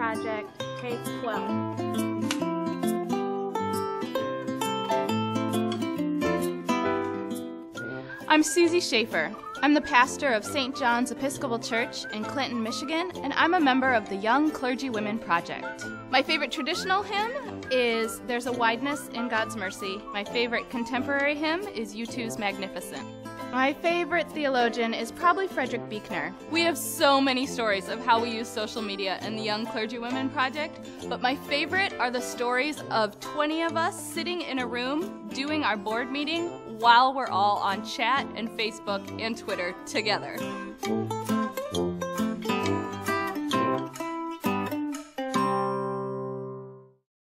Project, K-12. I'm Susie Schaefer. I'm the pastor of St. John's Episcopal Church in Clinton, Michigan, and I'm a member of the Young Clergy Women Project. My favorite traditional hymn is There's a Wideness in God's Mercy. My favorite contemporary hymn is U2's Magnificent. My favorite theologian is probably Frederick Buechner. We have so many stories of how we use social media in the Young Clergy Women Project, but my favorite are the stories of 20 of us sitting in a room doing our board meeting while we're all on chat and Facebook and Twitter together.